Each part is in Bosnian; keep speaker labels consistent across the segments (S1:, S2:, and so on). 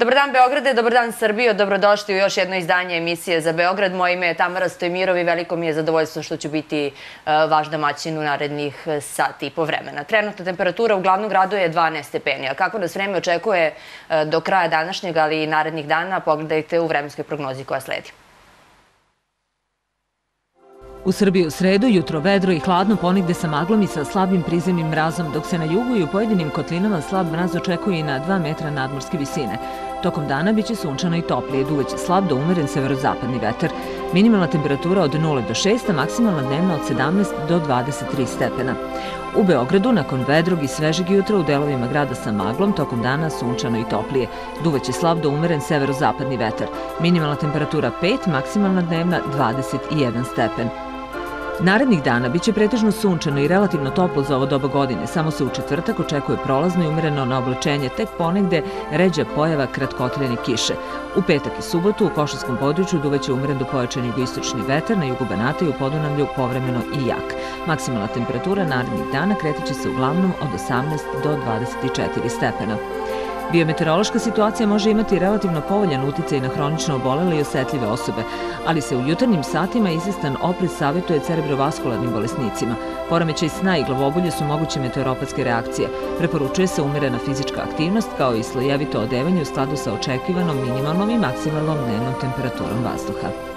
S1: Dobar dan Beograde, dobar dan Srbijo, dobrodošli u još jedno izdanje emisije za Beograd. Moje ime je Tamara Stojmirov i veliko mi je zadovoljstvo što ću biti e, vaš domaćin u narednih e, sati i po vremena. Trenutna temperatura u glavnom gradu je 12 stepenija. Kako nas vreme očekuje e, do kraja današnjeg, ali i narednih dana, pogledajte u vremenskoj prognozi koja sledi.
S2: U Srbiji u sredu, jutro vedro i hladno ponigde sa maglom i sa slabim prizemnim mrazom, dok se na jugu i u pojedinim kotlinama slab mraz očekuje i na 2 metra nadmorske visine. Tokom dana biće sunčano i toplije, duveće slab do umeren severozapadni vetar. Minimalna temperatura od 0 do 6, a maksimalna dnevna od 17 do 23 stepena. U Beogradu, nakon vedrog i svežeg jutra u delovima grada sa maglom, tokom dana sunčano i toplije. Duveće slab do umeren severozapadni vetar. Minimalna temperatura 5, maksimalna dnevna 21 stepen. Narednih dana biće pretežno sunčano i relativno toplo za ovo doba godine. Samo se u četvrtak očekuje prolazno i umjereno na oblačenje, tek ponegde ređa pojava kratkotrene kiše. U petak i subotu u Košarskom području duveće umeren do pojačan jugoistočni vetar, na jugu Banata i u Podunavlju povremeno i jak. Maksimalna temperatura narednih dana kretiće se uglavnom od 18 do 24 stepena. Biometeorološka situacija može imati relativno povoljan uticaj na hronično obolele i osetljive osobe, ali se u jutarnjim satima izistan oprez savjetuje cerebrovaskularnim bolesnicima. Poremećaj sna i glavobolje su moguće meteoropatske reakcije. Preporučuje se umjerena fizička aktivnost kao i slojevito odevanje u skladu sa očekivanom minimalnom i maksimalnom dnevnom temperaturom vazduha.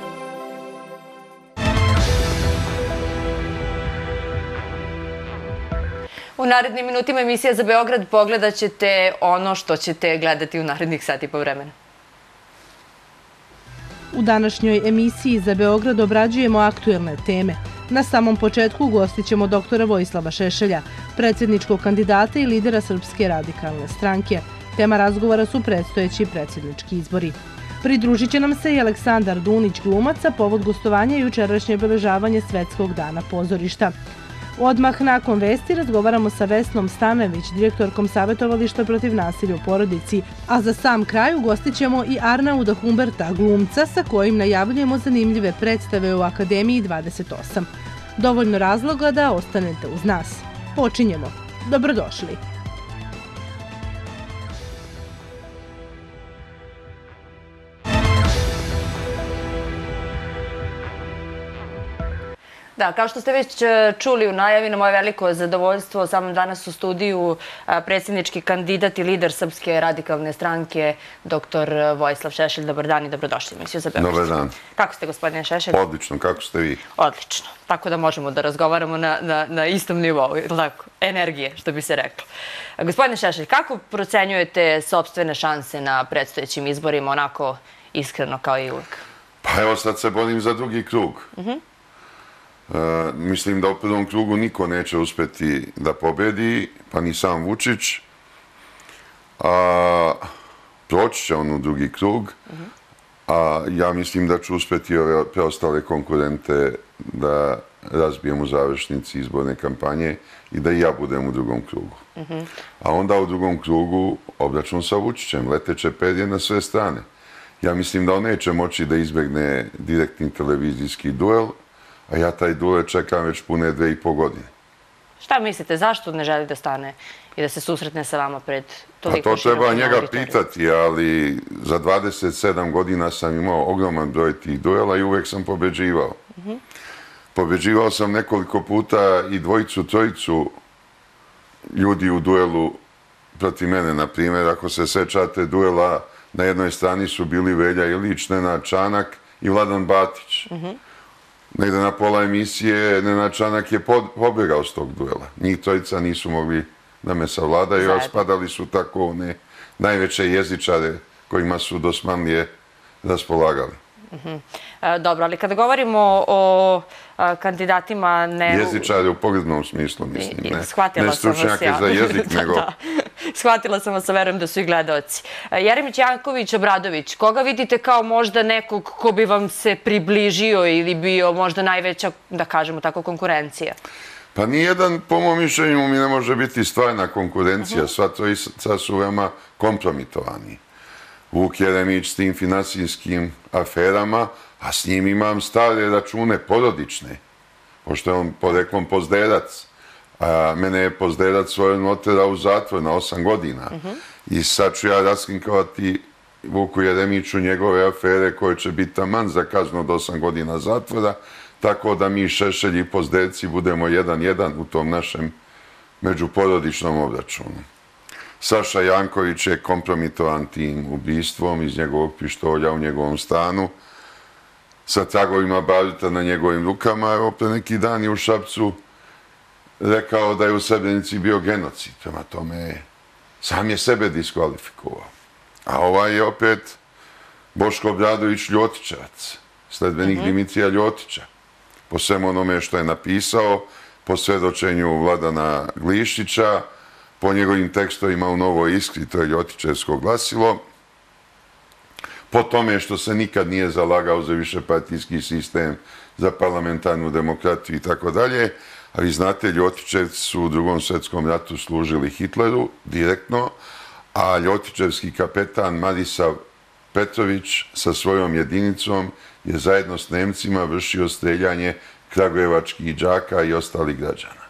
S1: U narednim minutima emisija za Beograd pogledat ćete ono što ćete gledati u narednih sati po vremena.
S3: U današnjoj emisiji za Beograd obrađujemo aktuelne teme. Na samom početku ugostit ćemo doktora Vojislava Šešelja, predsjedničkog kandidata i lidera Srpske radikalne stranke. Tema razgovora su predstojeći predsjednički izbori. Pridružit će nam se i Aleksandar Dunić glumaca povod gostovanja i učerašnje obeležavanje Svetskog dana pozorišta. Odmah nakon vesti razgovaramo sa Vesnom Stanević, direktorkom Savjetovališta protiv nasilja u porodici, a za sam kraj ugostit ćemo i Arnauda Humberta, glumca sa kojim najavljujemo zanimljive predstave u Akademiji 28. Dovoljno razloga da ostanete uz nas. Počinjemo. Dobrodošli.
S1: Da, kao što ste već e, čuli u najavi na moje veliko zadovoljstvo, samo danas u studiju e, predsjednički kandidat i lider Srpske radikalne stranke, dr. Vojislav Šešelj. Dobar dan i dobrodošli.
S4: Dobar dan.
S1: Kako ste, gospodine Šešelj?
S4: Odlično, kako ste vi?
S1: Odlično. Tako da možemo da razgovaramo na istom nivou, energije, što bi se reklo. Gospodine Šešelj, kako procenjujete sobstvene šanse na predstojećim izborima, onako iskreno kao i uvijek?
S4: Pa evo sad se bolim za drugi krug. Mhm. E, E, mislim da u prvom krugu niko neće uspeti da pobedi, pa ni sam Vučić. A, proći će on u drugi krug, a ja mislim da će uspeti ove preostale konkurente da razbijem u završnici izborne kampanje i da i ja budem u drugom krugu. A onda u drugom krugu obračun sa Vučićem, leteće pedje na sve strane. Ja mislim da on neće moći da izbegne direktni televizijski duel, a ja taj dule čekam već pune dve i po godine.
S1: Šta mislite, zašto ne želi da stane i da se susretne sa vama pred
S4: toliko
S1: pa
S4: To treba njega pitati, ali za 27 godina sam imao ogroman broj tih duela i uvek sam pobeđivao. Mhm. Pobeđivao sam nekoliko puta i dvojicu, trojicu ljudi u duelu proti mene. Na primjer, ako se sečate duela, na jednoj strani su bili Velja Ilić, Nenad Čanak i Vladan Batić. Mhm negde na pola emisije Nenad Čanak je pobjegao s tog duela. Njih trojica nisu mogli da me savladaju, a spadali su tako one najveće jezičare kojima su dosmanlije raspolagali.
S1: Mhm. E, dobro, ali kada govorimo o kandidatima...
S4: Jezičare u poglednom smislu, mislim. Ne stručnjake za jezik, nego...
S1: Shvatila sam vas, verujem da su i gledalci. E, Jeremić Janković, Obradović, koga vidite kao možda nekog ko bi vam se približio ili bio možda najveća, da kažemo tako, konkurencija?
S4: Pa nijedan, po mojom mišljenju, mi ne može biti stvarna konkurencija. Sva trojica su veoma kompromitovani. Vuk Jeremić s tim finansijskim aferama, a s njim imam stare račune porodične, pošto je on poreklom pozderac. A mene je pozderac note otera u zatvor na osam godina. I sad ću ja raskinkovati Vuku Jeremiću njegove afere koje će biti taman za kaznu od 8 godina zatvora, tako da mi Šešelj i Pozderci budemo jedan-jedan u tom našem međuporodičnom obračunu. Saša Janković je kompromitovan tim ubistvom iz njegovog pištolja u njegovom stanu, sa tragovima baruta na njegovim rukama, evo pre neki dan je u Šapcu rekao da je u Srebrenici bio genocid. Prema tome, sam je sebe diskvalifikovao. A ovaj je opet Boško Obradović Ljotičac, sledbenik Dimitrija Ljotića. Po svem onome što je napisao, po svedočenju Vladana Glišića, po njegovim tekstovima u Novoj Iskri, to je Ljotičevsko glasilo, po tome što se nikad nije zalagao za višepartijski sistem, za parlamentarnu demokratiju i tako dalje, a vi znate, Ljotičevci su u drugom svjetskom ratu služili Hitleru direktno, a Ljotičevski kapetan Marisav Petrović sa svojom jedinicom je zajedno s Nemcima vršio streljanje kragujevačkih džaka i ostalih građana.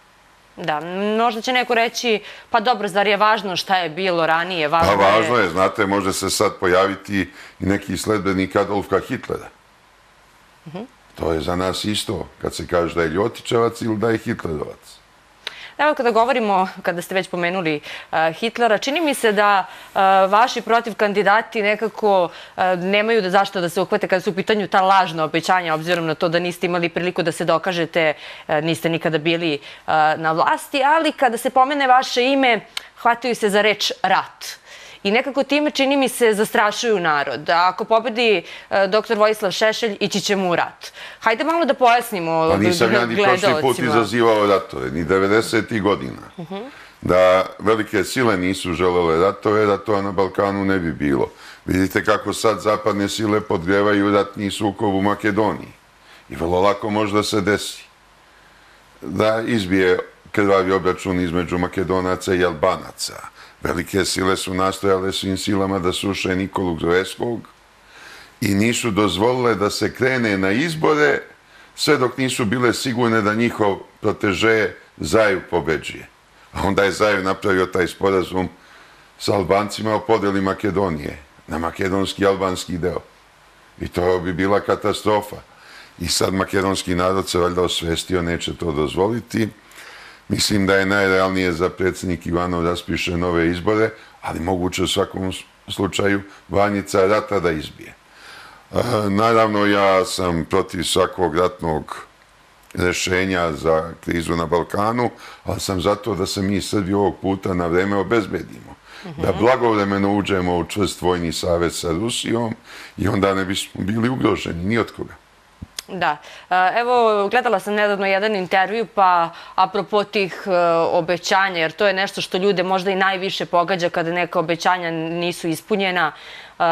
S1: Da, možda će neko reći, pa dobro, zar je važno šta je bilo ranije?
S4: Pa važno je, znate, može se sad pojaviti i neki sledbenik Adolfka Hitlera. To je za nas isto, kad se kaže da je Ljotićevac ili da je Hitlerovac.
S1: Evo kada govorimo, kada ste već pomenuli eh, Hitlera, čini mi se da eh, vaši protiv kandidati nekako eh, nemaju da zašto da se uhvate kada su u pitanju ta lažna obećanja, obzirom na to da niste imali priliku da se dokažete, niste nikada bili na vlasti, ali kada se pomene vaše ime, hvataju se za reč rat. I nekako time čini mi se zastrašuju narod. Ako pobedi e, dr. Vojislav Šešelj, ići ćemo u rat. Hajde malo da pojasnimo gledalcima.
S4: Pa nisam ja ni prošli put izazivao ratove, ni 90. godina. Da velike sile nisu želele ratove, ratova na Balkanu ne bi bilo. Vidite kako sad zapadne sile podgrevaju ratni sukob u Makedoniji. I vrlo lako možda se desi da izbije krvavi obračun između Makedonaca i Albanaca Velike sile su nastojale svim silama da suše Nikolu Gruevskog i nisu dozvolile da se krene na izbore sve dok nisu bile sigurne da njihov proteže Zaju pobeđuje. A onda je Zaju napravio taj sporazum sa Albancima o podeli Makedonije na makedonski i albanski deo. I to bi bila katastrofa. I sad makedonski narod se valjda osvestio, neće to dozvoliti. Mislim da je najrealnije za predsjednik Ivanov raspiše nove izbore, ali moguće u svakom slučaju vanjica rata da izbije. E, naravno, ja sam protiv svakog ratnog rešenja za krizu na Balkanu, ali sam zato da se mi Srbi ovog puta na vreme obezbedimo. Da blagovremeno uđemo u čvrst vojni savjet sa Rusijom i onda ne bismo bili ugroženi, ni od koga.
S1: Da. E, evo, gledala sam nedavno jedan intervju, pa apropo tih e, obećanja, jer to je nešto što ljude možda i najviše pogađa kada neka obećanja nisu ispunjena. E,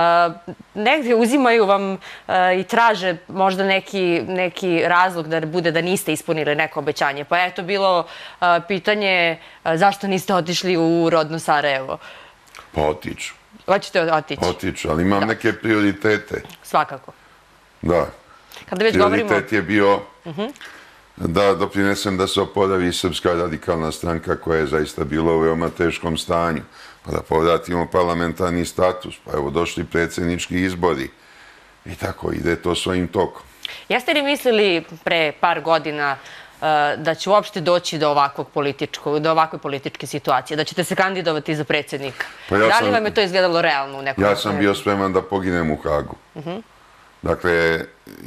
S1: negdje uzimaju vam i traže možda neki razlog da bude da niste ispunili neko obećanje. Pa je to bilo pitanje zašto niste otišli u rodno Sarajevo?
S4: Pa otiću.
S1: Hoćete otići?
S4: Otiću, ali imam neke prioritete.
S1: Svakako.
S4: Da.
S1: Kada već govorimo...
S4: Prioritet je bio da doprinesem da se opodavi Srpska radikalna stranka koja je zaista bila u veoma teškom stanju. Pa da povratimo parlamentarni status. Pa evo došli predsjednički izbori. I tako ide to svojim tokom.
S1: Jeste li mislili pre par godina uh, da će uopšte doći do ovakvog političkog, do ovakve političke situacije, da ćete se kandidovati za predsjednika? Pa da li vam je to izgledalo realno u nekom...
S4: Ja sam bio spreman da poginem u Hagu. Mhm. Dakle,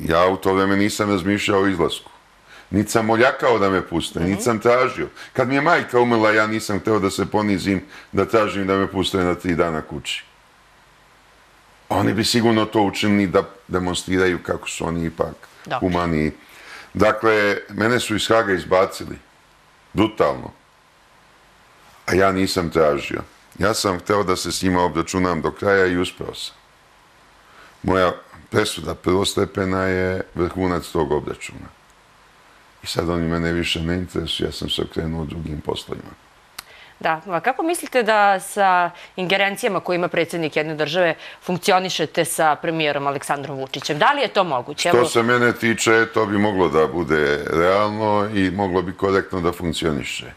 S4: ja u to vreme nisam razmišljao o izlasku. Niti sam moljakao da me puste, niti sam tražio. Kad mi je majka umrla, ja nisam hteo da se ponizim, da tražim da me puste na tri dana kući. Oni bi sigurno to učinili da demonstriraju kako su oni ipak humani. Dakle, mene su iz Haga izbacili. Brutalno. A ja nisam tražio. Ja sam hteo da se s njima obračunam do kraja i uspeo sam. Moja presuda prvostepena je vrhunac tog obračuna. I sad oni mene više ne interesuju, ja sam se okrenuo drugim poslovima.
S1: Da, a kako mislite da sa ingerencijama koje ima predsjednik jedne države funkcionišete sa premijerom Aleksandrom Vučićem? Da li je to moguće?
S4: Što se mene tiče, to bi moglo da bude realno i moglo bi korektno da funkcioniše.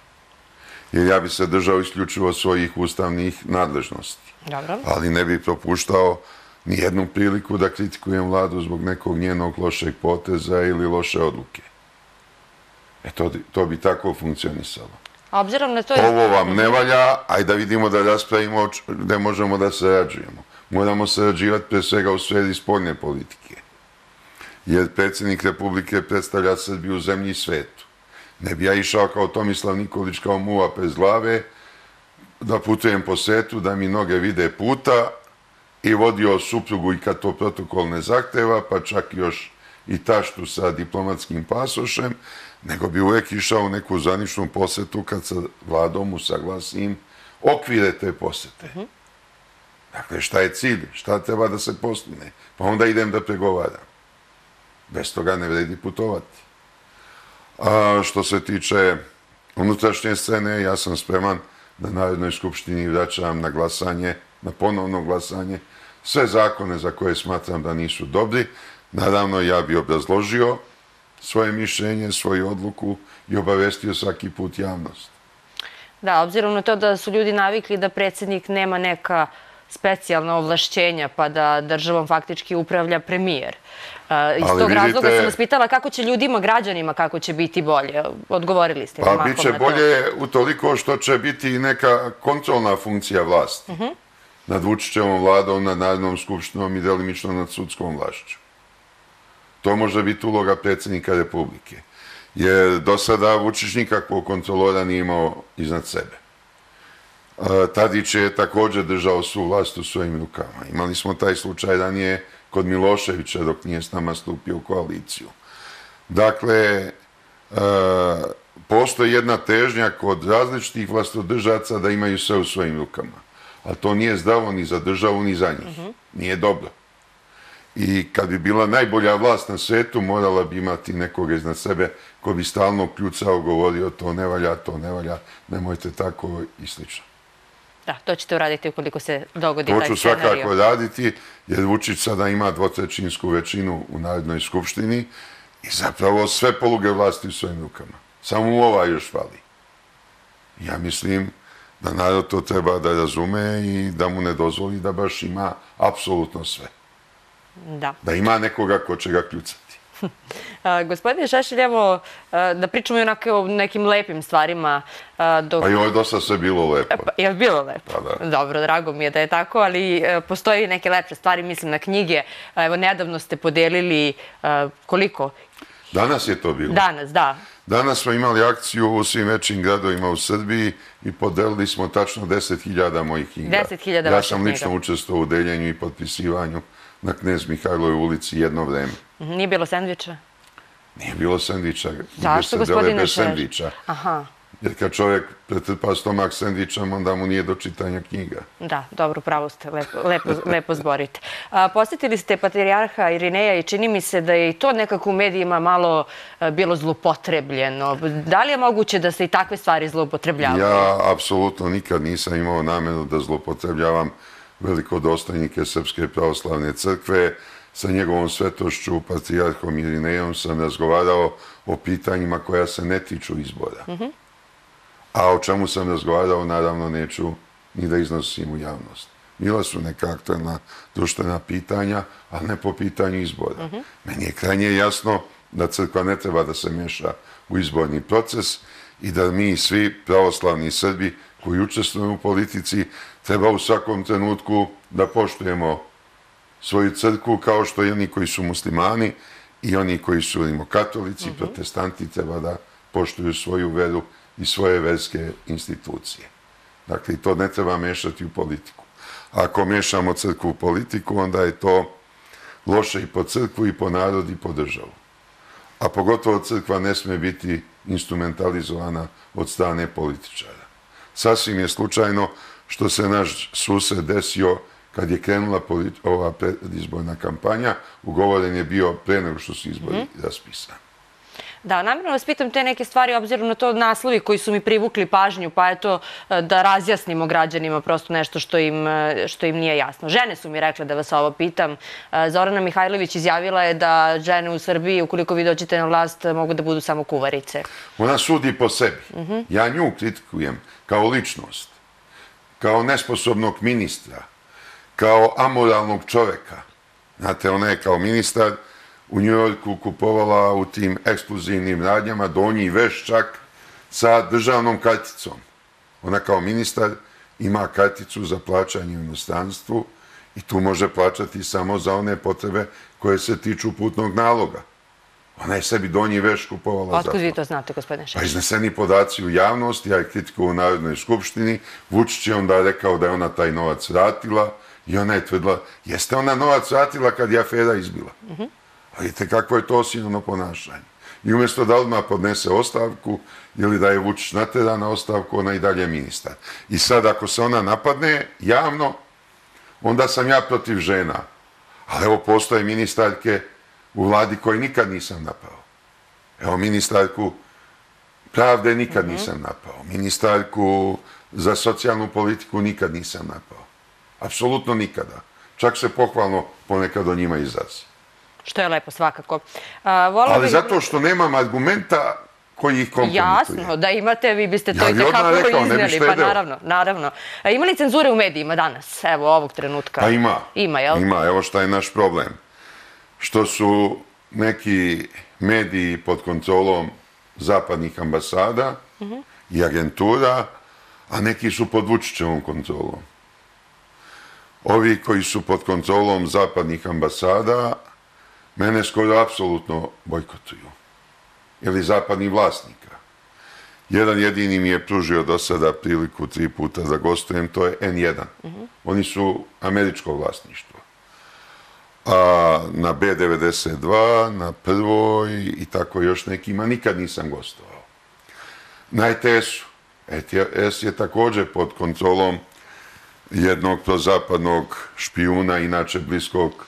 S4: Jer ja bi se držao isključivo svojih ustavnih nadležnosti.
S1: Dobro.
S4: Ali ne bi propuštao nijednu priliku da kritikujem vladu zbog nekog njenog lošeg poteza ili loše odluke. E to, to bi tako funkcionisalo.
S1: A obzirom na to... Je...
S4: Ovo vam ne valja, ajde da vidimo da raspravimo gde možemo da sarađujemo. Moramo sarađivati pre svega u sferi spoljne politike. Jer predsjednik Republike predstavlja Srbiju u zemlji i svetu. Ne bi ja išao kao Tomislav Nikolić kao muva bez glave, da putujem po svetu, da mi noge vide puta i vodio suprugu i kad to protokol ne zahteva, pa čak još i taštu sa diplomatskim pasošem, nego bi uvek išao u neku zaničnu posetu kad sa vladom usaglasim okvire te posete. Dakle, šta je cilj? Šta treba da se postune? Pa onda idem da pregovaram. Bez toga ne vredi putovati. A što se tiče unutrašnje scene, ja sam spreman da Narodnoj skupštini vraćam na glasanje, na ponovno glasanje, sve zakone za koje smatram da nisu dobri. Naravno, ja bi obrazložio svoje mišljenje, svoju odluku i obavestio svaki put javnost.
S1: Da, obzirom na to da su ljudi navikli da predsjednik nema neka specijalna ovlašćenja pa da državom faktički upravlja premijer. Iz tog razloga sam vas pitala kako će ljudima, građanima, kako će biti bolje. Odgovorili ste.
S4: Pa bit će bolje u toliko što će biti neka kontrolna funkcija vlasti nad Vučićevom vladom, nad Narodnom skupštinom i delimično nad sudskom vlašću. To može biti uloga predsjednika Republike. Jer do sada Vučić nikakvog kontrolora nije imao iznad sebe. Tadić je također držao svu vlast u svojim rukama. Imali smo taj slučaj da nije kod Miloševića dok nije s nama stupio u koaliciju. Dakle, postoji jedna težnja kod različitih vlastodržaca da imaju sve u svojim rukama. A to nije zdravo ni za državu, ni za njih. Nije dobro. I kad bi bila najbolja vlast na svetu, morala bi imati nekoga iznad sebe ko bi stalno kljucao, govorio to ne valja, to ne valja, nemojte tako i slično.
S1: Da, to ćete uraditi ukoliko se dogodi taj
S4: scenario. To ću svakako raditi, jer Vučić sada ima dvotrećinsku većinu u Narodnoj skupštini i zapravo sve poluge vlasti u svojim rukama. Samo mu ova još fali. Ja mislim da narod to treba da razume i da mu ne dozvoli da baš ima apsolutno sve.
S1: Da.
S4: Da ima nekoga ko će ga kljucati.
S1: Gospodine Šešelj, evo da pričamo i o nekim lepim stvarima.
S4: Dok... Pa i ovo je dosta sve bilo lepo.
S1: Pa, je bilo lepo?
S4: Pa da.
S1: Dobro, drago mi je da je tako, ali postoji i neke lepše stvari, mislim na knjige. Evo, nedavno ste podelili koliko?
S4: Danas je to bilo.
S1: Danas, da.
S4: Danas smo imali akciju u svim većim gradovima u Srbiji i podelili smo tačno 10.000 mojih knjiga.
S1: 10.000 vaših knjiga.
S4: Ja sam lično učestvovao u deljenju i potpisivanju na Knez Mihajloj ulici jedno vreme.
S1: Nije bilo sandviča?
S4: Nije bilo sandviča.
S1: Zašto, gospodine
S4: bez sandviča.
S1: Aha.
S4: Jer kad čovjek pretrpa stomak sandvičom, onda mu nije do čitanja knjiga.
S1: Da, dobro, pravo ste, lepo, lepo, lepo zborite. A, posjetili ste patrijarha Irineja i čini mi se da je i to nekako u medijima malo bilo zlopotrebljeno. Da li je moguće da se i takve stvari zlopotrebljavaju?
S4: Ja apsolutno nikad nisam imao namenu da zlopotrebljavam velikodostojnike Srpske pravoslavne crkve. Sa njegovom svetošću, patrijarhom Irinejom, sam razgovarao o pitanjima koja se ne tiču izbora. A o čemu sam razgovarao, naravno, neću ni da iznosim u javnost. Bila su neka aktualna društvena pitanja, ali ne po pitanju izbora. Meni je krajnje jasno da crkva ne treba da se meša u izborni proces i da mi svi pravoslavni Srbi koji učestvuju u politici treba u svakom trenutku da poštujemo svoju crkvu kao što i oni koji su muslimani i oni koji su rimokatolici, mhm. protestanti, treba da poštuju svoju veru i svoje verske institucije. Dakle, to ne treba mešati u politiku. Ako mešamo crkvu u politiku, onda je to loše i po crkvu, i po narod, i po državu. A pogotovo crkva ne sme biti instrumentalizovana od strane političara. Sasvim je slučajno što se naš sused desio kad je krenula ova predizbojna kampanja, ugovoren je bio pre nego što su izbori mhm. raspisani.
S1: Da, namjerno vas pitam te neke stvari, obzirom na to naslovi koji su mi privukli pažnju, pa eto da razjasnimo građanima prosto nešto što im, što im nije jasno. Žene su mi rekle da vas ovo pitam. Zorana Mihajlović izjavila je da žene u Srbiji, ukoliko vi dođete na vlast, mogu da budu samo kuvarice.
S4: Ona sudi po sebi. Mhm. Ja nju kritikujem kao ličnost kao nesposobnog ministra, kao amoralnog čoveka. Znate, ona je kao ministar u Njujorku kupovala u tim ekskluzivnim radnjama donji veš čak sa državnom karticom. Ona kao ministar ima karticu za plaćanje u inostranstvu i tu može plaćati samo za one potrebe koje se tiču putnog naloga. Ona je sebi donji veš kupovala za
S1: Otkud vi
S4: to.
S1: to znate, gospodine
S4: Pa
S1: Šešelj?
S4: izneseni podaci u javnosti, ja je kritiku u Narodnoj skupštini, Vučić je onda rekao da je ona taj novac vratila i ona je tvrdila, jeste ona novac vratila kad je afera izbila. A vidite kakvo je to osinovno ponašanje. I umjesto da odmah podnese ostavku ili da je Vučić natera na ostavku, ona i dalje je ministar. I sad ako se ona napadne javno, onda sam ja protiv žena. Ali evo postoje ministarke u vladi koje nikad nisam napao. Evo ministarku pravde nikad nisam napao. Ministarku za socijalnu politiku nikad nisam napao. Apsolutno nikada. Čak se pohvalno ponekad o njima izrazi.
S1: Što je lepo svakako. A,
S4: Ali zato što nemam argumenta koji ih kompromituje.
S1: Jasno, da imate, vi biste to
S4: Ja
S1: i tekako izneli. Pa naravno, naravno. E, ima li cenzure u medijima danas, evo ovog trenutka?
S4: Pa ima.
S1: Ima, jel?
S4: Ima, evo šta je naš problem. Što su neki mediji pod kontrolom zapadnih ambasada i agentura, a neki su pod Vučićevom kontrolom. Ovi koji su pod kontrolom zapadnih ambasada mene skoro apsolutno bojkotuju. Ili zapadnih vlasnika. Jedan jedini mi je pružio do sada priliku tri puta da gostujem, to je N1. Oni su američko vlasništvo. A na B92, na prvoj i tako još nekima nikad nisam gostovao. Na ETS-u. ETS je također pod kontrolom jednog prozapadnog špijuna, inače bliskog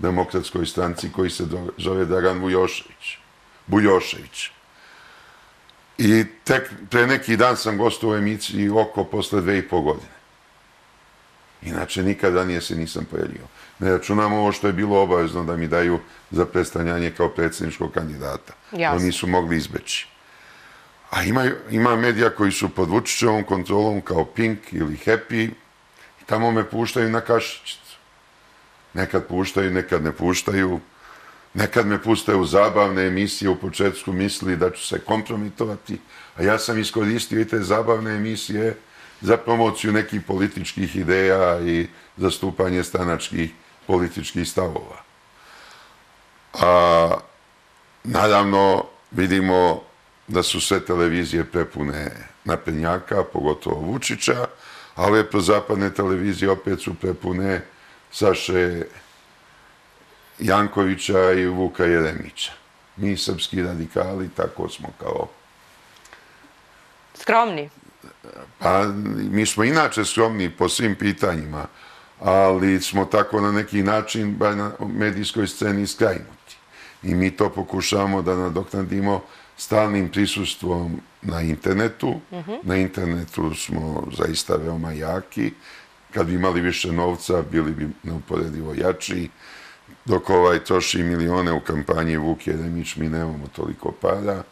S4: demokratskoj stranci koji se zove Dragan Vujošević. Bujošević. I tek pre neki dan sam gostovao u emisiji oko posle dve i po godine. Inače, nikad ranije se nisam pojavio. Ne računam ovo što je bilo obavezno da mi daju za predstavljanje kao predsjedničkog kandidata.
S1: Jasno.
S4: To nisu mogli izbeći. A ima, ima medija koji su pod Vučićevom kontrolom kao Pink ili Happy i tamo me puštaju na kašičicu. Nekad puštaju, nekad ne puštaju. Nekad me pustaju u zabavne emisije, u početku misli da ću se kompromitovati, a ja sam iskoristio i te zabavne emisije za promociju nekih političkih ideja i zastupanje stanačkih političkih stavova. A, naravno, vidimo da su sve televizije prepune naprednjaka, pogotovo Vučića, a ove prozapadne televizije opet su prepune Saše Jankovića i Vuka Jeremića. Mi, srpski radikali, tako smo kao...
S1: Skromni.
S4: Pa, mi smo inače skromni po svim pitanjima, ali smo tako na neki način, bar na medijskoj sceni, skrajnuti. I mi to pokušavamo da nadoknadimo stalnim prisustvom na internetu. Na internetu smo zaista veoma jaki. Kad bi imali više novca, bili bi neuporedivo jači. Dok ovaj troši milione u kampanji Vuk Jeremić, mi nemamo toliko para,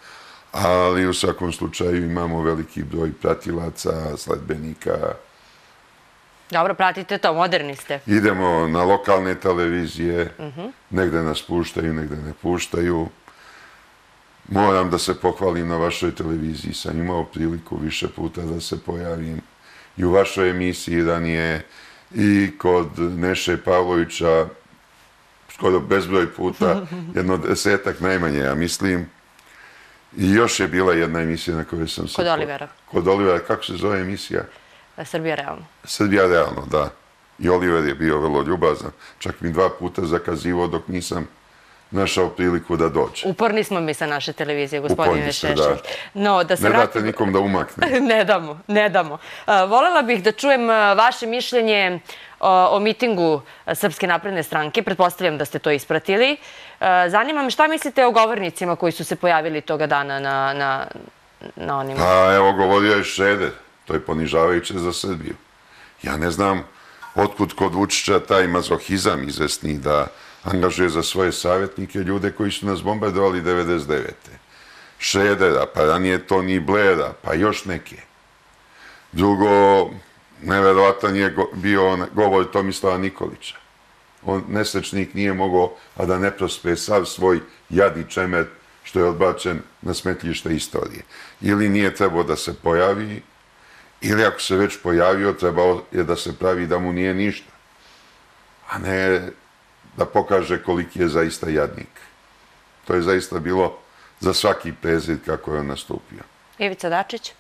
S4: ali u svakom slučaju imamo veliki broj pratilaca, sledbenika.
S1: Dobro, pratite to, moderni ste.
S4: Idemo na lokalne televizije, negde nas puštaju, negde ne puštaju. Moram da se pohvalim na vašoj televiziji, sam imao priliku više puta da se pojavim i u vašoj emisiji ranije i kod Neše Pavlovića skoro bezbroj puta, jedno desetak najmanje, ja mislim. I još je bila jedna emisija na kojoj sam se...
S1: Kod Olivera.
S4: Kod Olivera, kako se zove emisija?
S1: E, Srbija realno.
S4: Srbija realno, da. I Oliver je bio vrlo ljubazan. Čak mi dva puta zakazivo dok nisam našao priliku da dođe.
S1: Uporni smo mi sa naše televizije, gospodine
S4: da.
S1: No, da se
S4: Ne date
S1: vratimo...
S4: nikom da umakne.
S1: ne damo, ne damo. A, Volela bih da čujem vaše mišljenje o, mitingu Srpske napredne stranke. Pretpostavljam da ste to ispratili. Zanima me šta mislite o govornicima koji su se pojavili toga dana na, na, na onim...
S4: Pa evo, govorio je Šreder. To je ponižavajuće za Srbiju. Ja ne znam otkud kod Vučića taj mazohizam izvesni da angažuje za svoje savjetnike ljude koji su nas bombardovali 99. Šredera, pa ranije Tony Blaira, pa još neke. Drugo, Neverovatan je bio on, govor Tomislava Nikolića. On, nesrećnik, nije mogao, a da ne prospe sav svoj jad i čemer što je odbačen na smetljište istorije. Ili nije trebao da se pojavi, ili ako se već pojavio, trebao je da se pravi da mu nije ništa. A ne da pokaže koliki je zaista jadnik. To je zaista bilo za svaki prezid kako je on nastupio.
S1: Ivica Dačić?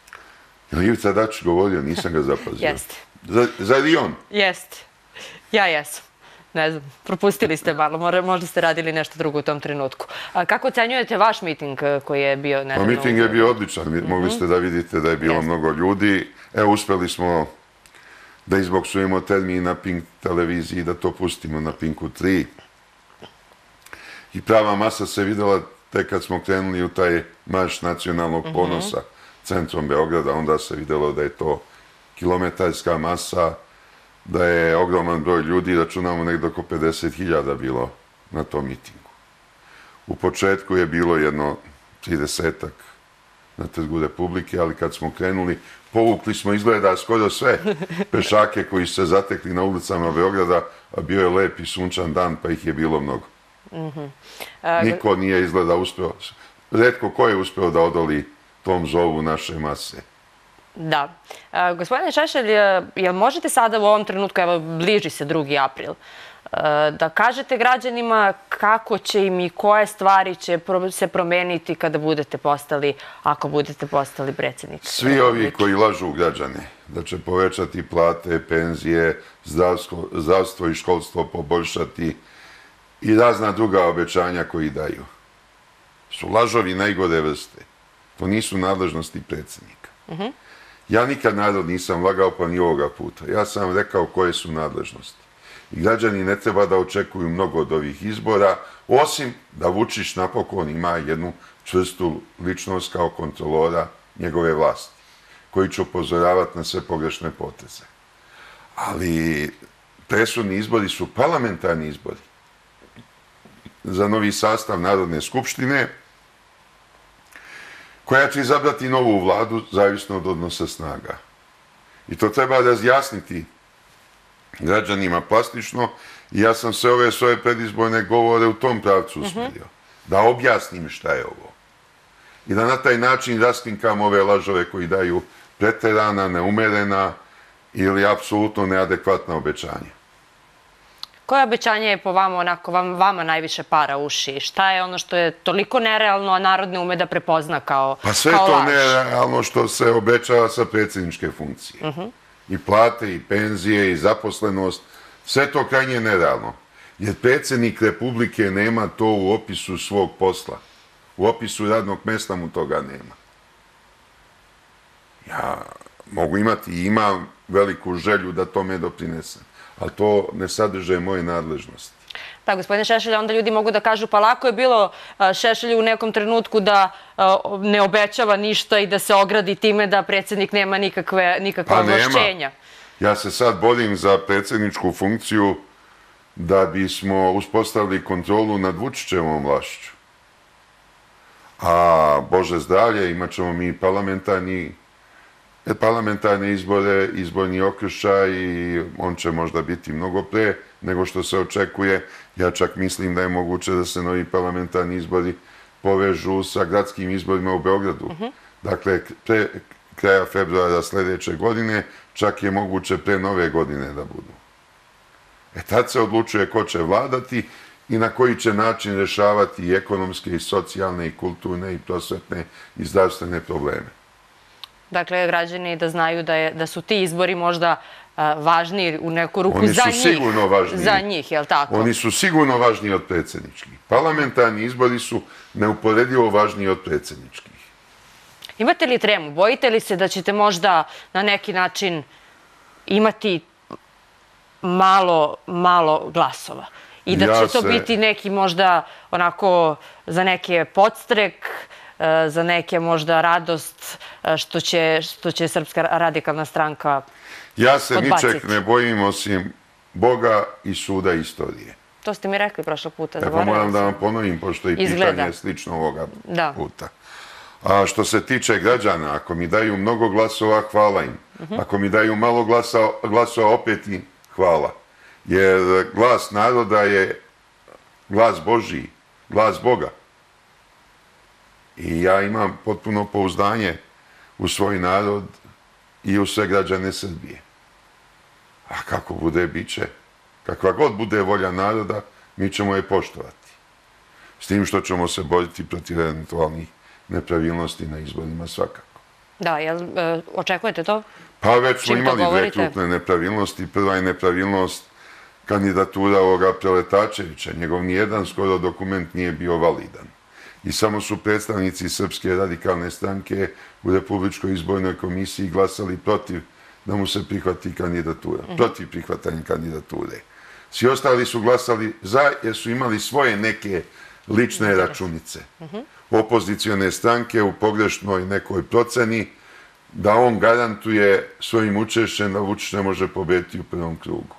S4: Li Ivica Dačić govorio, nisam ga zapazio.
S1: Jeste.
S4: Za, za i on?
S1: Jeste. Ja jesam. Ne znam, propustili ste malo, možda, ste radili nešto drugo u tom trenutku. A kako ocenjujete vaš miting eh, koji je bio
S4: Pa miting je bio odličan, Vi- mogli ste da vidite da je bilo
S1: Jeste.
S4: mnogo ljudi. Evo, uspeli smo da izboksujemo termin na Pink televiziji, da to pustimo na Pinku 3. I prava masa se videla tek kad smo krenuli u taj marš nacionalnog ponosa centrom Beograda, onda se videlo da je to kilometarska masa, da je ogroman broj ljudi, računamo nekdo oko 50.000 bilo na tom mitingu. U početku je bilo jedno 30-ak na Trgu Republike, ali kad smo krenuli, povukli smo izgleda skoro sve pešake koji su se zatekli na ulicama Beograda, a bio je lep i sunčan dan, pa ih je bilo mnogo. Niko nije izgleda uspeo, redko ko je uspeo da odoli tom zovu naše mase.
S1: Da. Gospodine Šešelj, jel možete sada u ovom trenutku, evo bliži se 2. april, da kažete građanima kako će im i koje stvari će se promeniti kada budete postali, ako budete postali predsjednik?
S4: Svi ovi koji lažu građane da će povećati plate, penzije, zdravstvo, zdravstvo i školstvo poboljšati i razna druga obećanja koji daju. Su lažovi najgore vrste. To nisu nadležnosti predsjednika. Ja nikad narod nisam lagao, pa ni ovoga puta. Ja sam vam rekao koje su nadležnosti. I građani ne treba da očekuju mnogo od ovih izbora, osim da Vučić napokon ima jednu čvrstu ličnost kao kontrolora njegove vlasti, koji će upozoravati na sve pogrešne poteze. Ali presudni izbori su parlamentarni izbori za novi sastav Narodne skupštine, koja će izabrati novu vladu zavisno od odnosa snaga. I to treba razjasniti građanima plastično i ja sam sve ove svoje predizbojne govore u tom pravcu usmerio. Da objasnim šta je ovo. I da na taj način rastinkam ove lažove koji daju preterana, neumerena ili apsolutno neadekvatna obećanja.
S1: Koje obećanje je po vama onako vam, vama najviše para uši? Šta je ono što je toliko nerealno, a narod ne ume da prepozna kao,
S4: Pa sve
S1: kao
S4: to
S1: laž?
S4: nerealno što se obećava sa predsjedničke funkcije. I plate, i penzije, i zaposlenost, sve to krajnje nerealno. Jer predsjednik Republike nema to u opisu svog posla. U opisu radnog mesta mu toga nema. Ja mogu imati i imam veliku želju da tome doprinesem, ali to ne sadrže moje nadležnosti.
S1: Da, gospodine Šešelj, onda ljudi mogu da kažu pa lako je bilo Šešelju u nekom trenutku da ne obećava ništa i da se ogradi time da predsjednik nema nikakve, nikakve
S4: Pa
S1: ovlašćenja.
S4: Ja se sad borim za predsjedničku funkciju da bismo uspostavili kontrolu nad Vučićevom vlašću. A Bože zdravlje, imat ćemo mi parlamentarni, parlamentarne izbore, izborni okršaj i on će možda biti mnogo pre nego što se očekuje. Ja čak mislim da je moguće da se novi parlamentarni izbori povežu sa gradskim izborima u Beogradu. Dakle, pre kraja februara sljedeće godine, čak je moguće pre nove godine da budu. E tad se odlučuje ko će vladati i na koji će način rešavati i ekonomske, i socijalne, i kulturne, i prosvetne, i zdravstvene probleme.
S1: Dakle, građani da znaju da, je, da su ti izbori možda a, važniji u neku ruku
S4: Oni
S1: za
S4: su
S1: njih.
S4: sigurno važniji.
S1: Za njih, je li tako?
S4: Oni su sigurno važniji od predsjedničkih. Parlamentarni izbori su neuporedivo važniji od predsjedničkih.
S1: Imate li tremu? Bojite li se da ćete možda na neki način imati malo, malo glasova? I da
S4: Ja
S1: će to
S4: se-
S1: biti neki možda onako za neke podstrek, za neke možda radost e, što će, što će Srpska radikalna stranka
S4: Ja se
S1: Odbaciti.
S4: ničeg ne bojim osim Boga i suda istorije.
S1: To ste mi rekli prošlog puta.
S4: Tako moram da vam ponovim, pošto je
S1: Izgleda.
S4: pitanje slično ovoga
S1: Da.
S4: puta. A što se tiče građana, ako mi daju mnogo glasova, hvala im. Ako mi daju malo glasa, glasova, opet im hvala. Jer glas naroda je glas Božiji, glas Boga. I ja imam potpuno pouzdanje u svoj narod i u sve građane Srbije. A kako bude, bit će. Kakva god bude volja naroda, mi ćemo je poštovati. S tim što ćemo se boriti protiv eventualnih nepravilnosti na izborima svakako.
S1: Da, jel e, očekujete to?
S4: Pa već smo imali dve krupne nepravilnosti. Prva je nepravilnost kandidatura ovoga Preletačevića. Njegov nijedan skoro dokument nije bio validan. I samo su predstavnici Srpske radikalne stranke u Republičkoj izbornoj komisiji glasali protiv da mu se prihvati kandidatura, protiv prihvatanja kandidature. Svi ostali su glasali za jer su imali svoje neke lične računice. Opozicijone stranke u pogrešnoj nekoj proceni da on garantuje svojim učešćem da Vučić ne može pobediti u prvom krugu.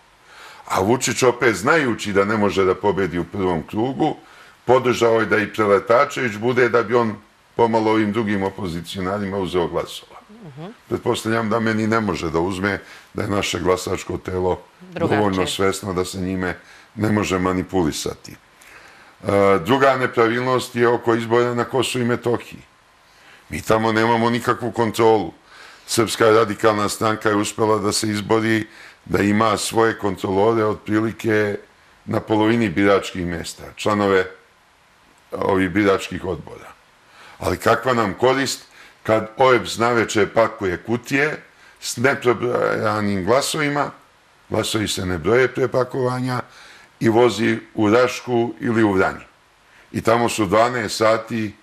S4: A Vučić opet znajući da ne može da pobedi u prvom krugu, podržao je da i Preletačević bude da bi on pomalo ovim drugim opozicionarima uzeo glasova. Pretpostavljam da meni ne može da uzme, da je naše glasačko telo dovoljno svesno da se njime ne može manipulisati. E, Druga nepravilnost je oko izbora na Kosovo i Metohiji. Mi tamo nemamo nikakvu kontrolu. Srpska radikalna stranka je uspela da se izbori da ima svoje kontrolore otprilike na polovini biračkih mjesta, članove ovih biračkih odbora. Ali kakva nam korist kad OEBS naveče pakuje kutije s neprobrojanim glasovima, glasovi se ne broje pre pakovanja i vozi u Rašku ili u Vranje. I tamo su 12 sati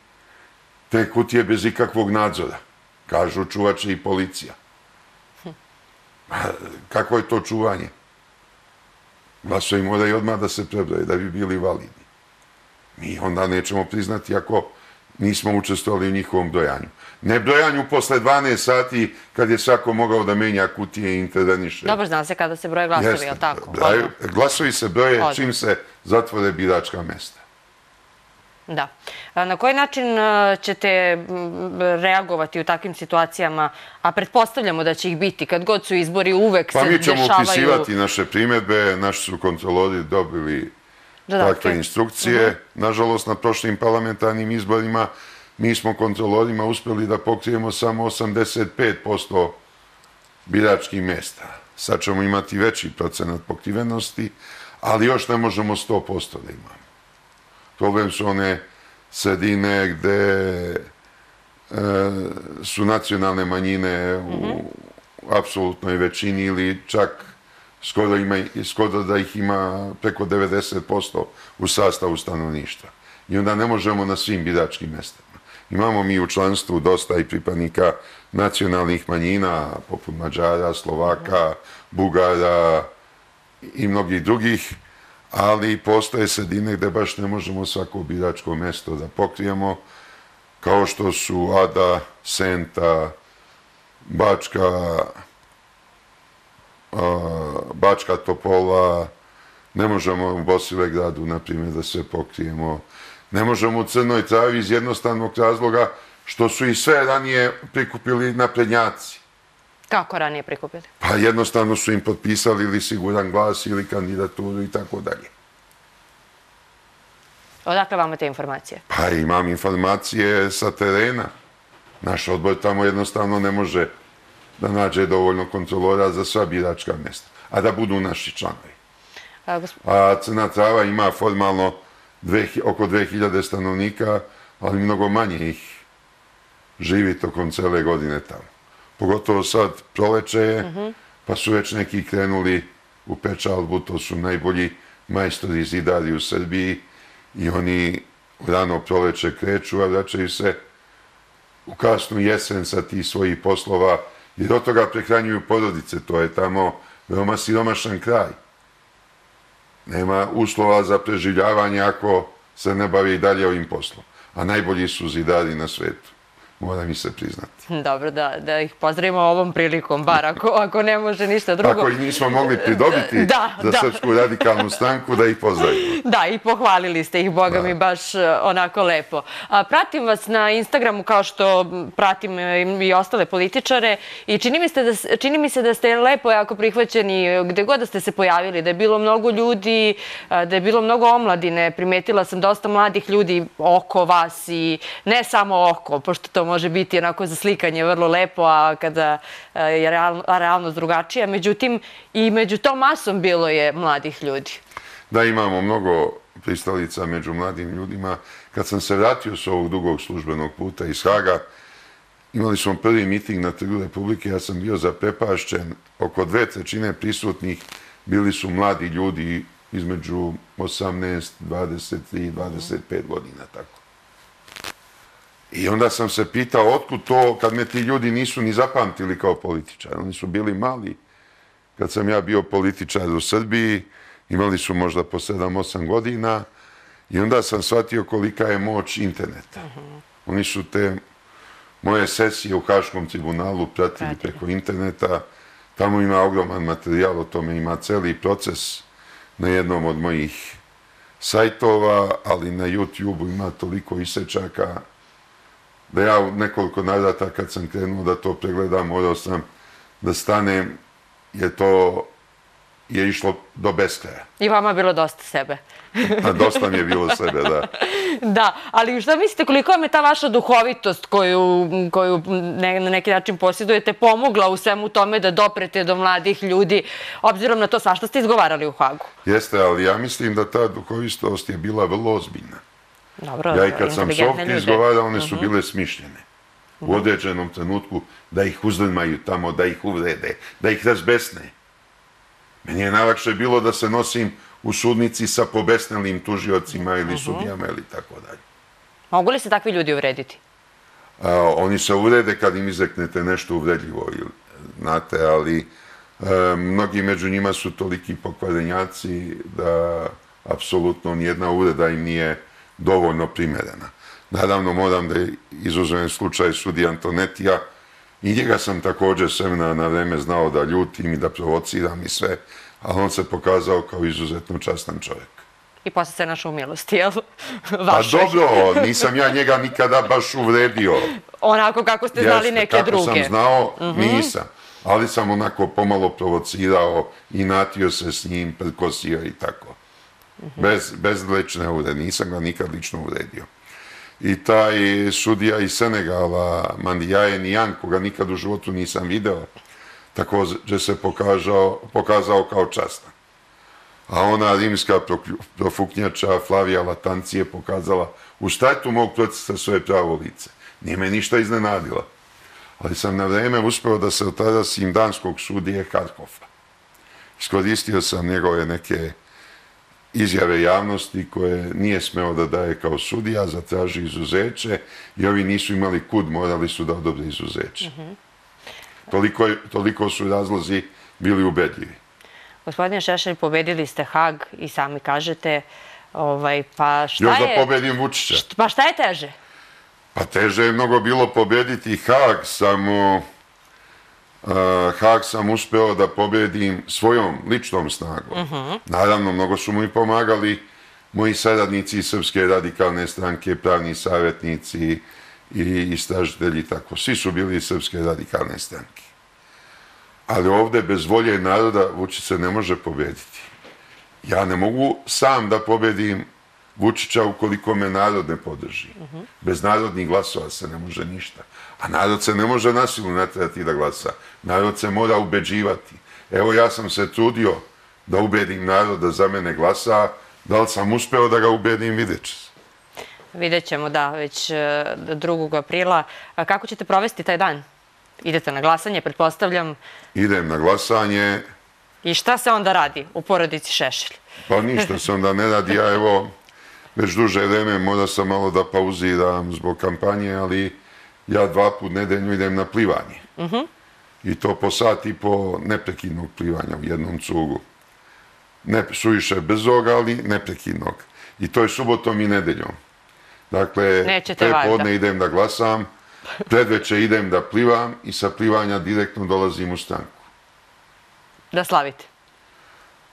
S4: te kutije bez ikakvog nadzora. Kažu čuvače i policija. A, Kakvo je to čuvanje? Glasovi moraju odmah da se prebroje, da bi bili validni. Mi onda nećemo priznati ako nismo učestvovali u njihovom brojanju. Ne brojanju posle 12 sati kad je svako mogao da menja kutije i interveniše.
S1: Dobro, zna se kada se broje glasovi,
S4: Jeste.
S1: jel tako?
S4: Braju-
S1: Odmah.
S4: glasovi se broje čim se zatvore biračka mesta.
S1: Da. A Na koji način e, ćete reagovati u takvim situacijama, a pretpostavljamo da će ih biti, kad god su izbori uvek
S4: Pa
S1: se
S4: mi ćemo
S1: dešavaju...
S4: upisivati naše primjedbe, naši su kontrolori dobili Takve instrukcije. Nažalost, na prošlim parlamentarnim izborima mi smo kontrolorima uspjeli da pokrijemo samo 85% biračkih mjesta. Sad ćemo imati veći procenat pokrivenosti, ali još ne možemo 100% da imamo. Problem su one sredine gde e, su nacionalne manjine u apsolutnoj većini ili čak skoro, ima, skoro da ih ima preko 90% u sastavu stanovništva. I onda ne možemo na svim biračkim mestama. Imamo mi u članstvu dosta i pripadnika nacionalnih manjina, poput Mađara, Slovaka, Bugara i mnogih drugih, ali postoje sredine gde baš ne možemo svako biračko mesto da pokrijemo, kao što su Ada, Senta, Bačka, Bačka Topola, ne možemo u Bosilegradu, na primjer, da sve pokrijemo. Ne možemo u Crnoj Travi iz jednostavnog razloga što su i sve ranije prikupili naprednjaci.
S1: Kako ranije prikupili?
S4: Pa jednostavno su im potpisali ili siguran glas ili kandidaturu i tako dalje.
S1: Odakle vama te informacije?
S4: Pa imam informacije sa terena. Naš odbor tamo jednostavno ne može da nađe dovoljno kontrolora za sva biračka mjesta, a da budu naši članovi.
S1: A, gosp-
S4: A Crna Trava ima formalno dve, oko 2000 stanovnika, ali mnogo manje ih živi tokom cele godine tamo. Pogotovo sad proleče je, pa su već neki krenuli u pečalbu, to su najbolji majstori zidari u Srbiji i oni rano proleče kreću, a vraćaju se u kasnu jesen sa tih svojih poslova, jer od toga prehranjuju porodice, to je tamo veoma siromašan kraj. Nema uslova za preživljavanje ako se ne bavi i dalje ovim poslom. A najbolji su zidari na svetu, mora mi se priznati.
S1: Dobro, da, da ih pozdravimo ovom prilikom, bar ako, ako ne može ništa drugo.
S4: Ako ih nismo mogli pridobiti
S1: Da,
S4: za
S1: da.
S4: Srpsku radikalnu stanku, da ih pozdravimo.
S1: Da, i pohvalili ste ih, boga mi, baš e, onako lepo. A, pratim vas na Instagramu kao što pratim e, i ostale političare i čini mi, se da, čini mi se da ste lepo jako prihvaćeni e, gde god da ste se pojavili, da je bilo mnogo ljudi, da je bilo mnogo omladine. Primetila sam dosta mladih ljudi oko vas i ne samo oko, pošto to može biti onako za slikanje vrlo lepo, a kada e, je real, a realnost drugačija. Međutim, i među tom masom bilo je mladih ljudi.
S4: Da imamo mnogo pristalica među mladim ljudima. Kad sam se vratio s ovog dugog službenog puta iz Haga, imali smo prvi miting na Trgu Republike, ja sam bio zaprepašćen. Oko dve trećine prisutnih bili su mladi ljudi između 18, 23 i 25 godina, tako. I onda sam se pitao otkud to kad me ti ljudi nisu ni zapamtili kao političar. Oni su bili mali. Kad sam ja bio političar u Srbiji, imali su možda po 7-8 godina i onda sam shvatio kolika je moć interneta. Oni su te moje sesije u Haškom tribunalu pratili
S1: Pratili.
S4: preko interneta. Tamo ima ogroman materijal o tome, ima celi proces na jednom od mojih sajtova, ali na YouTube-u ima toliko isečaka da ja u nekoliko navrata kad sam krenuo da to pregledam, morao sam da stanem, jer to je išlo do beskraja.
S1: I vama je bilo dosta sebe.
S4: A dosta mi je bilo sebe, da.
S1: Da, ali šta mislite koliko vam je ta vaša duhovitost koju, koju ne, na neki način posjedujete pomogla u svemu tome da doprete do mladih ljudi, obzirom na to svašta ste izgovarali u Hagu?
S4: Jeste, ali ja mislim da ta duhovistost je bila vrlo ozbiljna.
S1: Dobro,
S4: Ja i kad sam psovke izgovarao, one su bile smišljene. U određenom trenutku da ih uzdrmaju tamo, da ih uvrede, da ih razbesne. Meni je najlakše bilo da se nosim u sudnici sa pobesnelim tužiocima ili sudijama ili tako dalje.
S1: Mogu li se takvi ljudi uvrediti?
S4: A, oni se uvrede kad im izreknete nešto uvredljivo, ili, znate, ali e, mnogi među njima su toliki pokvarenjaci da apsolutno nijedna uvreda im nije dovoljno primerena. Naravno, moram da izuzmem slučaj sudi Antonetija i njega sam također s vremena na vreme znao da ljutim i da provociram i sve, ali on se pokazao kao izuzetno častan čovjek.
S1: I posle se naša u milosti, jel?
S4: Pa dobro, nisam ja njega nikada baš uvredio.
S1: Onako kako ste znali neke
S4: kako
S1: druge.
S4: sam znao, nisam. Ali sam onako pomalo provocirao i natio se s njim, prkosio i tako. Mhm. Bez, bez lične uvrede. Nisam ga nikad lično uvredio. I taj sudija iz Senegala, Mandijaje Nijan, koga nikad u životu nisam video, također se pokazao, pokazao kao častan. A ona rimska profuknjača Flavija Latanci je pokazala u startu mog procesa svoje pravo lice. Nije me ništa iznenadila. Ali sam na vreme uspeo da se otarasim danskog sudije Harkofa. Iskoristio sam njegove neke izjave javnosti koje nije smeo da daje kao sudija, zatraži izuzeće i ovi nisu imali kud, morali su da odobre izuzeće. Toliko, je- toliko su razlozi bili ubedljivi.
S1: Gospodine Šešelj, pobedili ste Hag i sami kažete, ovaj, pa šta
S4: Još da
S1: je...
S4: pobedim Vučića.
S1: Pa šta je teže?
S4: Pa teže je mnogo bilo pobediti Hag, samo uh, Hag sam uspeo da pobedim svojom ličnom snagom. Naravno, mnogo su mu i pomagali moji saradnici iz Srpske radikalne stranke, pravni savjetnici i istražitelji, i tako. Svi su bili iz Srpske radikalne stranke. Ali ovde bez volje naroda Vučić se ne može pobediti. Ja ne mogu sam da pobedim Vučića ukoliko me narod ne podrži. Bez narodnih glasova se ne može ništa. A narod se ne može nasilu natrati da glasa. Narod se mora ubeđivati. Evo ja sam se trudio da ubedim narod da za mene glasa. Da li sam uspeo da ga ubedim, vidjet će se.
S1: Vidjet ćemo, da, već e, 2. aprila. A kako ćete provesti taj dan? Idete na glasanje, pretpostavljam.
S4: Idem na glasanje,
S1: I šta se onda radi u porodici Šešelj?
S4: Pa ništa se onda ne radi. Ja evo, već duže vreme mora sam malo da pauziram zbog kampanje, ali ja dva put nedeljno idem na plivanje. I to po sat i po neprekidnog plivanja u jednom cugu. Ne suviše brzog, ali neprekidnog. I to je subotom i nedeljom. Dakle,
S1: Nećete valjda.
S4: podne idem da glasam, Predveče idem da plivam i sa plivanja direktno dolazim u stanku.
S1: Da slavite.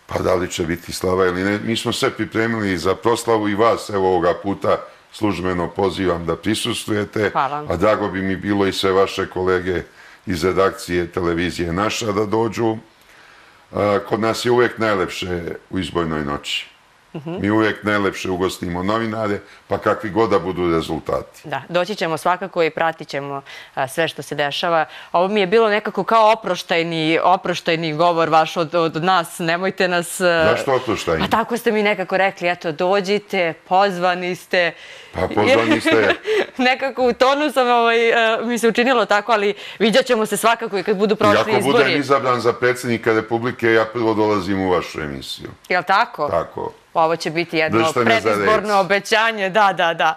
S4: Pa da li će biti slava ili ne? Mi smo sve pripremili za proslavu i vas, evo ovoga puta, službeno pozivam da prisustujete.
S1: Hvala.
S4: A drago bi mi bilo i sve vaše kolege iz redakcije televizije naša da dođu. Kod nas je uvek najlepše u izbojnoj noći. Mi uvek najlepše ugostimo novinare, pa kakvi god da budu rezultati.
S1: Da, doći ćemo svakako i pratit ćemo a, sve što se dešava. Ovo mi je bilo nekako kao oproštajni, oproštajni govor vaš od, od nas. Nemojte nas... a,
S4: Zašto oproštajni?
S1: Pa tako ste mi nekako rekli, eto, dođite, pozvani ste.
S4: Pa pozvani ste.
S1: nekako u tonu sam, ovaj, a, mi se učinilo tako, ali vidjet ćemo se svakako i kad budu
S4: I
S1: prošli
S4: ako
S1: izbori.
S4: budem izabran za predsjednika Republike, ja prvo dolazim u vašu emisiju.
S1: Jel tako?
S4: Tako.
S1: Ovo će biti jedno predizborno obećanje. Da, da, da.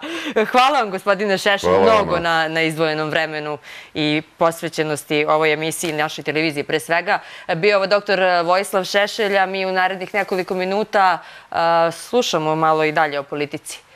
S1: Hvala vam, gospodine Šešelj,
S4: Hvala
S1: mnogo na, na izdvojenom vremenu i posvećenosti ovoj emisiji, našoj televiziji pre svega. Bio je ovo doktor Vojislav Šešelj, a mi u narednih nekoliko minuta slušamo malo i dalje o politici.